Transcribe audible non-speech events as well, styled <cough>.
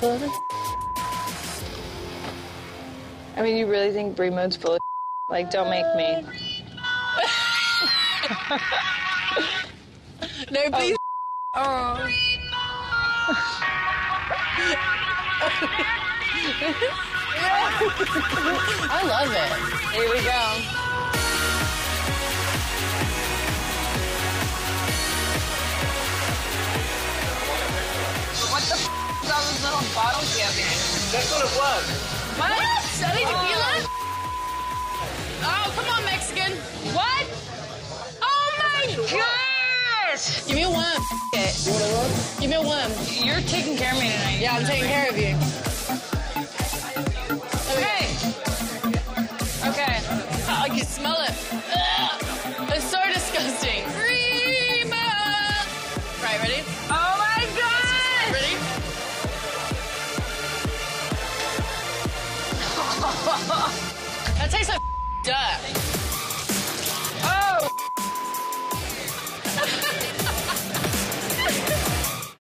possibility? I mean, you really think Brie Mode's full <laughs> Like, don't make me. no, oh. please. Oh. <laughs> oh. I love it. Here we go. Little bottles you have? That's what it was. What? Selling tequila? Oh, come on, Mexican. What? Oh my gosh! Oh Give me one. It. Give me one. You're taking care of me tonight. Yeah, I'm taking care of you. Okay. Okay. Oh, I can smell it. Ugh. <laughs> It's so disgusting. Prima. Right, ready? <laughs> that tastes like <laughs> dirt.